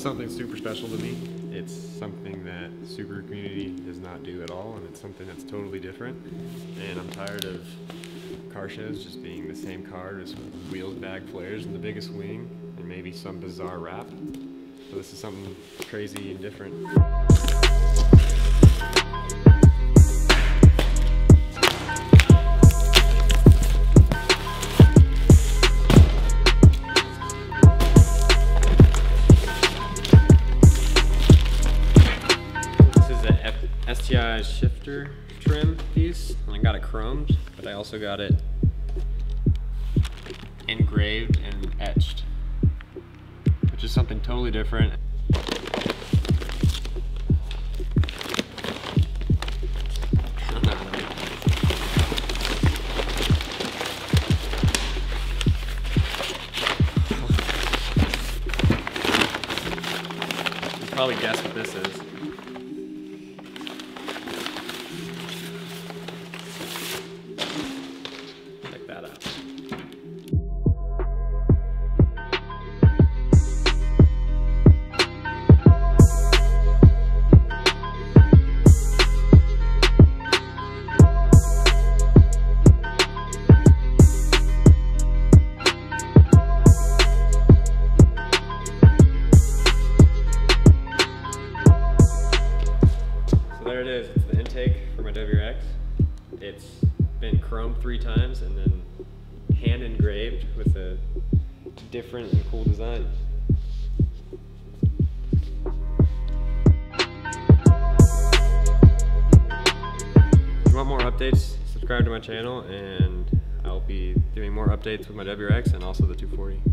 is something super special to me. It's something that Subaru community does not do at all, and it's something that's totally different. And I'm tired of car shows just being the same car, just wheels, bag flares, and the biggest wing, and maybe some bizarre wrap. So this is something crazy and different. STI shifter trim piece, and I got it chromed, but I also got it engraved and etched, which is something totally different. probably guess what this is. It is. It's the intake for my WRX. It's been chrome three times and then hand engraved with a different and cool design. If you want more updates, subscribe to my channel and I'll be doing more updates with my WRX and also the 240.